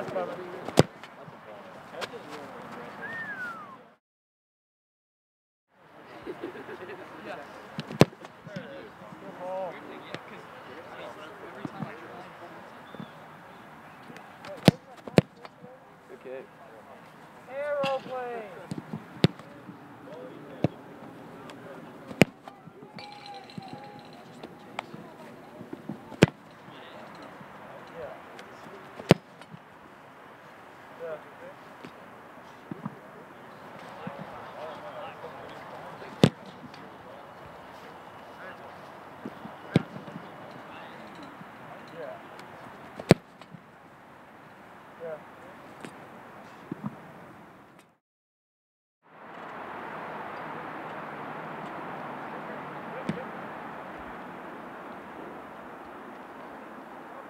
That's coming. Okay. Aeroplane.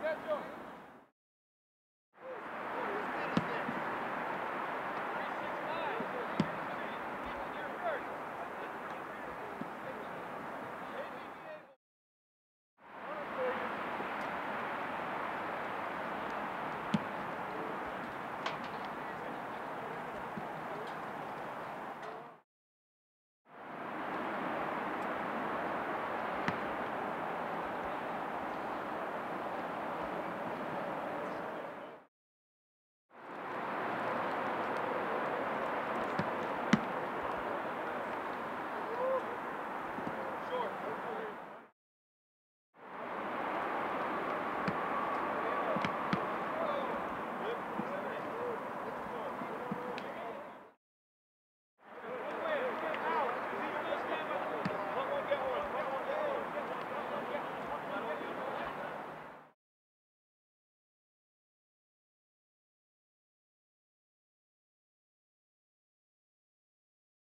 Get